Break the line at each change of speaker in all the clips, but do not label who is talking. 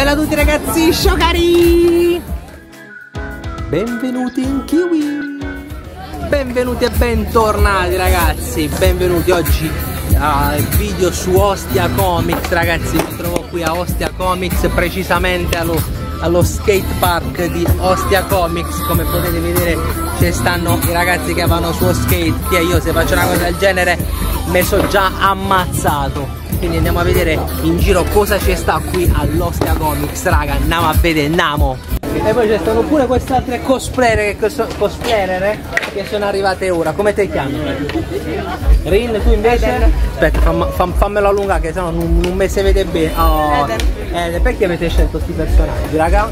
Bella a tutti ragazzi, sciocari! Benvenuti in Kiwi! Benvenuti e bentornati ragazzi, benvenuti oggi al video su Ostia Comics ragazzi, mi trovo qui a Ostia Comics precisamente allo, allo skate park di Ostia Comics come potete vedere ci stanno i ragazzi che vanno su skate che io se faccio una cosa del genere mi sono già ammazzato quindi andiamo a vedere in giro cosa ci sta qui all'Ostia Comics raga andiamo a vedere andiamo e poi ci stanno pure queste altre cosplayer che, so, cosplayer, eh, che sono arrivate ora come te chiami? Rin tu invece? aspetta fam, fam, fammelo allungare che sennò non, non mi si vede bene oh. Eden. perché avete scelto questi personaggi raga?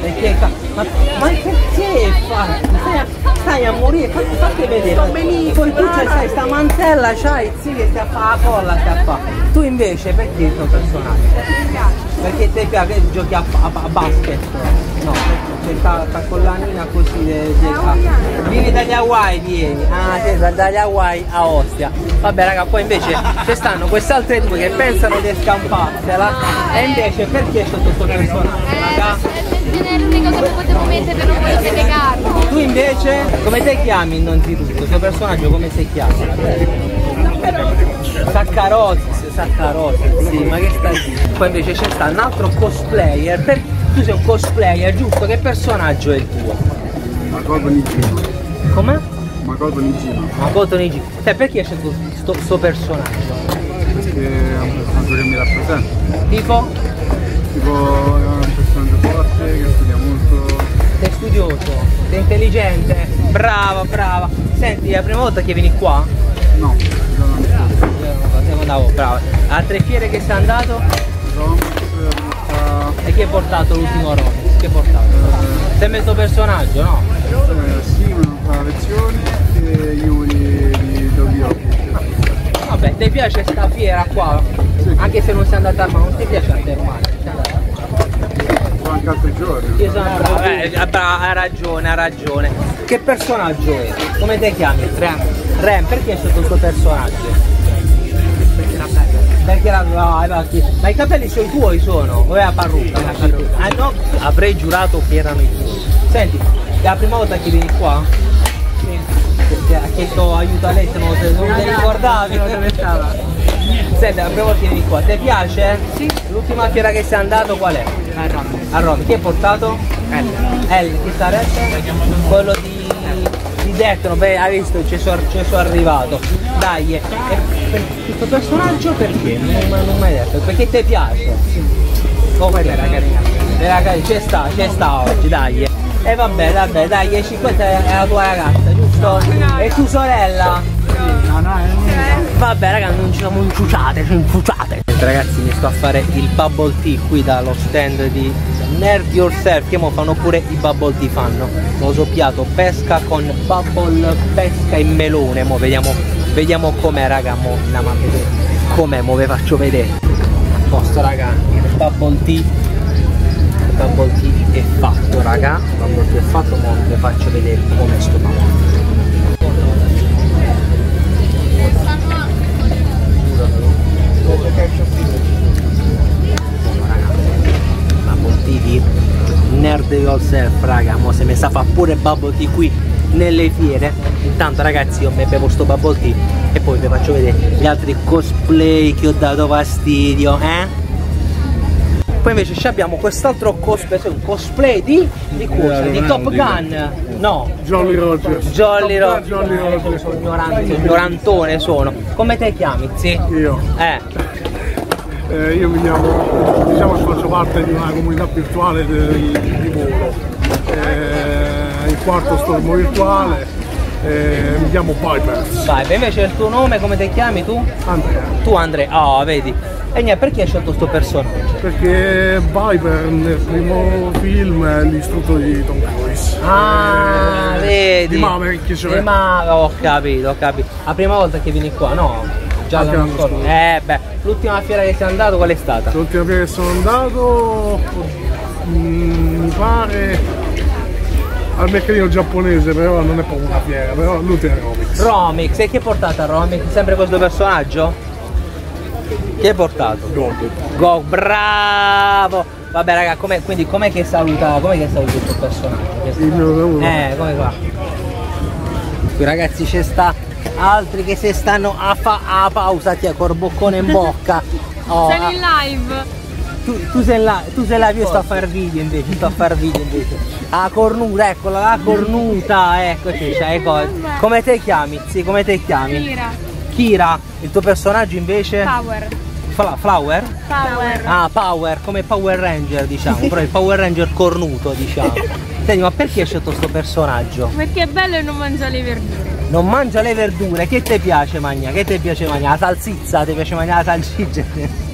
Perché, ma, ma perché stai a, stai a morire? Fatti, fatti vedere. Poi tu c'hai sta mantella, c'hai sì che stai a fare la colla, stai a fare. Tu invece perché il tuo personaggio? Perché te piace giochi a, a, a basket? No, c'è sta, sta collanina così de, de, ah, Vieni dagli Hawaii, vieni. Ah sì, dagli Hawaii a Ostia. Vabbè raga, poi invece ci stanno queste altre due che pensano di scamparsela e invece perché c'è tutto il personaggio, raga?
È l'unica cosa che potevo mettere per non volete piegarlo.
Tu invece come ti chiami innanzitutto? Il tuo personaggio come si chiama? Saccarozzi, Saccarozzi, sì, ma che stai dicendo? Poi invece c'è sta un altro cosplayer, per... tu sei un cosplayer, giusto? Che personaggio è il tuo?
Makoto Nijima.
Come?
Makoto Nijima.
Makoto Nijima. Cioè perché c'è questo personaggio?
Perché è un personaggio che mi rappresenta.
Tipo?
Tipo è un personaggio forte che studia molto.
Sei studioso, sei intelligente, brava, brava. Senti, è la prima volta che vieni qua?
No, non
siamo andato, bravo. Altre fiere che sei andato? E chi hai portato l'ultimo Romix? Che hai portato?
Eh,
Sempre questo personaggio, no?
eh, sì, una fa lezioni e Yuri di Tokyo.
Vabbè, ti piace sta fiera qua?
Sì.
Anche se non sei andata a ma non ti piace a te male?
Sono anche altri giorni.
Io sono bravo, eh, bravo, ha ragione, ha ragione. Che personaggio è? Come ti chiami? Rem. Rem, perché hai scelto il tuo personaggio?
Perché era bello.
Perché era. No, infatti. Ma i capelli sono i tuoi sono? O è la parrucca?
La parrucca.
Ah no, avrei giurato che erano i tuoi. Senti, è la prima volta che vieni qua?
Sì.
Ti ha chiesto aiuto a lei se non, non ti ricordavi.
No, dove stava?
Senti, la che vieni qua, ti piace?
Sì.
L'ultima fiera che sei andato qual è?
A Roma.
A Roma. Chi hai portato?
Bello.
El, chi sarebbe? Quello di, di beh, hai visto, ci sono, sono arrivato. Dai, e, per, questo personaggio perché? Non, non mi hai detto, perché ti piace? Oh,
Quella era carina.
Era carina, ci sta, ci sta oggi, dai. E vabbè, vabbè, dai, e questa è la tua ragazza, giusto? E tu sorella?
No, no, è.
Vabbè raga non ci siamo inciuciate, ci inciuciate Ragazzi mi sto a fare il bubble tea qui dallo stand di Nerd Yourself che mo fanno pure i bubble tea fanno Lo soppiato pesca con bubble pesca e melone Mo vediamo, vediamo com'è raga mo andiamo a vedere. Com'è mo ve faccio vedere. Posto raga il bubble tea. Il bubble tea è fatto raga Il bubble tea è fatto mo vi faccio vedere come sto Bubble Yourself raga mo se mi sa fa pure bubble tea qui nelle fiere intanto ragazzi io mi bevo sto bubble tea e poi vi faccio vedere gli altri cosplay che ho dato fastidio eh poi invece abbiamo quest'altro cosplay un cosplay di, di cosa? di Top Gun no
Jolly Roger.
Jolly Roger
Jolly Roger.
sono ignorante, ignorantone sono come te chiami zi?
Io.
eh
Eh, io mi chiamo, diciamo che faccio parte di una comunità virtuale di. Eh, il quarto stormo virtuale, eh, mi chiamo Vipers.
vai invece il tuo nome come ti chiami tu?
Andrea.
tu Andrea ah vedi e niente perché hai scelto sto personaggio?
Perché Viper nel primo film è l'istruttore di Tom Cruise.
Ah,
Eh,
vedi.
Di Maverick, cioè.
Di Ma- ho capito, ho capito. La prima volta che vieni qua, no? Già l'anno scorso. Eh beh, l'ultima fiera che sei andato qual è stata?
L'ultima fiera che sono andato, mm, mi pare al mercatino giapponese, però non è proprio una fiera, però l'ultima è Comics.
Romix, e chi è portato a Romix? Sempre questo personaggio? Che hai portato?
Gold.
Go, bravo! Vabbè raga, com'è, quindi com'è che saluta, com'è che saluta il tuo personaggio?
Il mio lavoro.
Eh, come va? Qui ragazzi c'è sta altri che se stanno a, fa- a pausa ti col boccone in bocca. Oh,
Sei in live.
Tu, tu sei là, tu sei là, io sto a fare video invece, sto a fare video invece. Ah, cornuta, eccola, la cornuta, eccoci, c'hai poi. Come te chiami? Sì, come te chiami?
Mira.
Kira, il tuo personaggio invece?
Power.
Fla- Flower?
Power.
Ah, Power, come Power Ranger diciamo, però il Power Ranger cornuto diciamo. Senti, ma perché hai scelto questo personaggio?
Perché è bello e non mangia le verdure.
Non mangia le verdure, che ti piace mangiare? Che ti piace mangiare? La salsiccia, ti piace mangiare la salsiccia?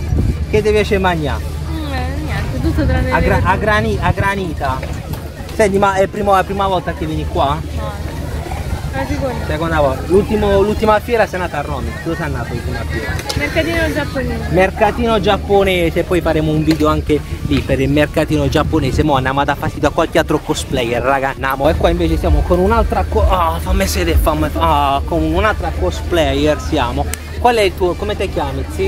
Che ti piace mangiare?
Tutto tranne
A, gra- a grani- a granita. Senti, ma è primo- la prima volta che vieni qua?
No. La seconda.
Seconda volta. L'ultimo- l'ultima fiera sei andata a Roma. Dove sei andata l'ultima fiera?
Mercatino giapponese.
Mercatino giapponese, poi faremo un video anche lì per il mercatino giapponese. Mo andiamo a dare fastidio a qualche altro cosplayer, raga. Andiamo, e qua invece siamo con un'altra co- ah, fammi sedere, fammi. Ah, con un'altra cosplayer siamo. Qual è il tuo. come ti chiami? Sì?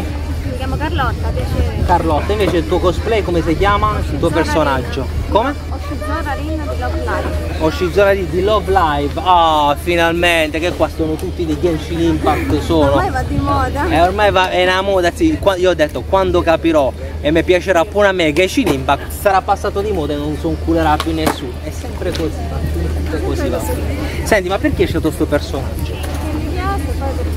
Mi chiamo Carlotta, piacere.
Carlotta, invece il tuo cosplay come si chiama? Il tuo personaggio. Come?
Oshizora Rin di Love Life.
Oshizora di, di Love Live. Ah, finalmente, che qua sono tutti dei Genshin Impact sono.
va di moda.
E ormai va, è una moda, sì, io ho detto quando capirò e mi piacerà pure a me Genshin Impact sarà passato di moda e non si inculerà più nessuno. È sempre così, va, sempre così va. Senti, ma perché hai scelto questo personaggio?
Mi piace poi perché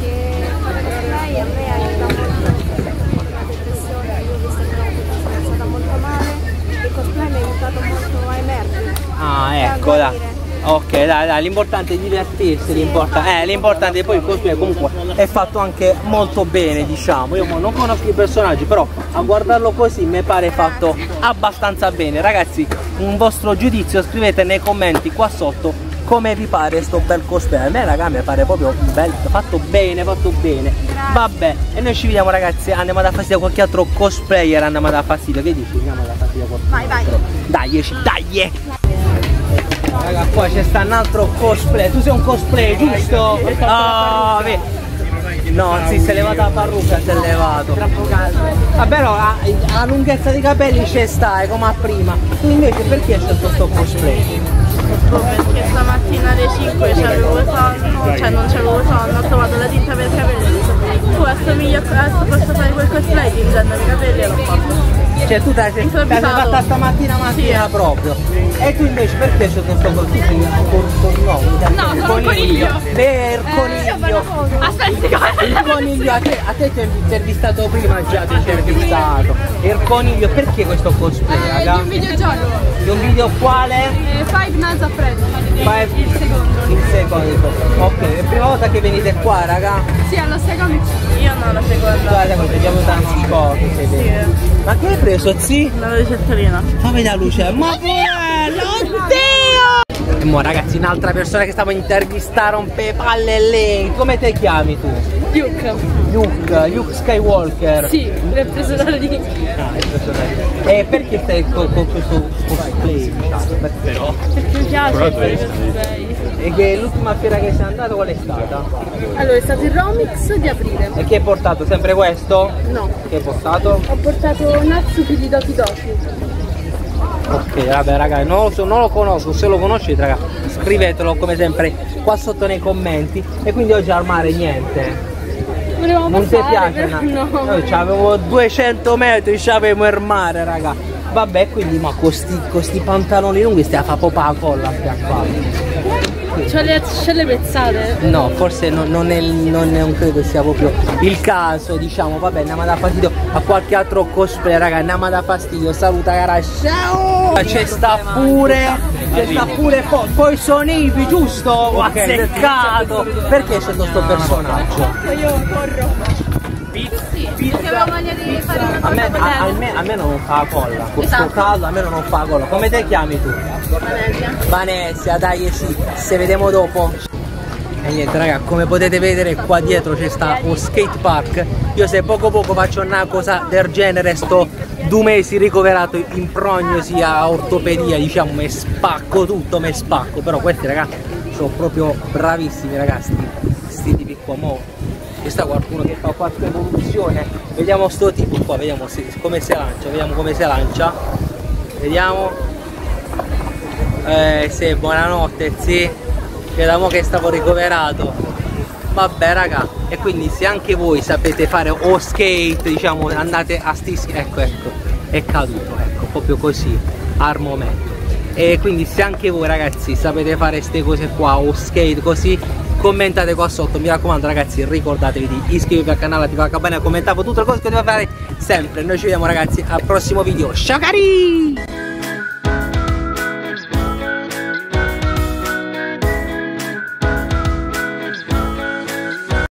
dai, dai, l'importante è divertirsi, l'importante, eh, l'importante è poi il cosplay comunque è fatto anche molto bene, diciamo. Io non conosco i personaggi, però a guardarlo così mi pare fatto abbastanza bene. Ragazzi, un vostro giudizio scrivete nei commenti qua sotto come vi pare sto bel cosplay. A me raga mi pare proprio bel, fatto bene, fatto bene. Vabbè, e noi ci vediamo ragazzi, andiamo a dare fastidio qualche altro cosplayer, andiamo a dare fastidio. Che dici? Andiamo a dare fastidio qualche
Vai, vai.
altro. Dai, dai! Raga, qua c'è sta un altro cosplay. Tu sei un cosplay, giusto? Vedi. No, sì, si è levata la parrucca, si è levato. Vabbè, no, a, a lunghezza di capelli c'è stai come a prima. Tu invece perché hai scelto sto cosplay?
perché stamattina alle 5 c'avevo sonno, cioè non c'avevo sonno, ho trovato la tinta per i capelli e ho detto tu assomigli a questo, posso fare quel cosplay tintando i capelli e l'ho fatto.
Cioè tu te la sei, fatta stamattina mattina
Sì.
proprio. E tu invece perché hai scelto sto cosplay? Tu sei un cor- no,
No, sono un coniglio.
Per coniglio.
Aspetta,
Il coniglio a te, a te ti ho intervistato prima già, ti ho intervistato. Il coniglio, perché questo cosplay, raga?
un videogioco.
Di un video quale?
Eh, Five Nights at Freddy's.
Five-
Il secondo.
Il secondo. Ok, è la prima volta che venite qua, raga.
Sì, allo secondo.
Io no, la seconda.
Guarda come vediamo tanti cose, sei vero. Ma che hai preso, zi?
La ricettarina.
Fammi la luce. Ma bello, oddio! E mo ragazzi, un'altra persona che stavo a intervistare un palle lei. Come ti chiami tu?
Duke.
Luke, Luke Skywalker.
Sì, l'ho preso da lì.
Ah, è preso da lì. E perché stai con, con questo cosplay? diciamo? Perché
mi piace fare cosplay.
E che l'ultima fiera che sei andato qual è stata?
Allora, è stato il Romix di aprile.
E che hai portato? Sempre questo?
No.
Che hai portato?
Ho portato Natsuki di Doki Doki.
Ok, vabbè raga, non lo, so, non lo conosco, se lo conoscete raga, scrivetelo come sempre qua sotto nei commenti. E quindi oggi al mare niente.
Volevamo
Non ti
passare,
piace?
però
no?
no.
Noi avevo 200 metri, c'avevo il mare raga. Vabbè, quindi ma con questi pantaloni lunghi stai a fare proprio la colla stiamo qua.
C'ho le ascelle pezzate.
No, forse non, non, è, non, è- non credo sia proprio il caso, diciamo, vabbè, andiamo a dare fastidio a qualche altro cosplay, raga, andiamo a dare fastidio, saluta cara, ciao! C'è sta pure, c'è sta pure, poi, poi sono Ivi, giusto? Ho azzeccato! Perché c'è questo personaggio?
Io corro. Perché avevo voglia di fare una
A me, a, a me, a me non fa la colla, con sto
Esatto.
caldo a me non fa la colla. Come te chiami tu? Vanessa, dai, sì, se vediamo dopo. E niente raga, come potete vedere qua dietro c'è sta un skate park. Io se poco poco faccio una cosa del genere sto due mesi ricoverato in prognosi a ortopedia, diciamo, mi spacco tutto, mi spacco. Però questi ragazzi sono proprio bravissimi ragazzi. Sti tipi qua mo ci sta qualcuno che fa qualche evoluzione. Vediamo sto tipo qua vediamo se, come si lancia vediamo come si lancia. Vediamo. Eh sì buonanotte sì. Vediamo che stavo ricoverato. Vabbè raga e quindi se anche voi sapete fare o skate diciamo andate a sti ecco ecco è caduto ecco proprio così al momento e quindi se anche voi ragazzi sapete fare queste cose qua o skate così commentate qua sotto. Mi raccomando ragazzi ricordatevi di iscrivervi al canale attivare la campanella commentare. Tutte le cose che dovete fare sempre. Noi ci vediamo ragazzi al prossimo video. Ciao cari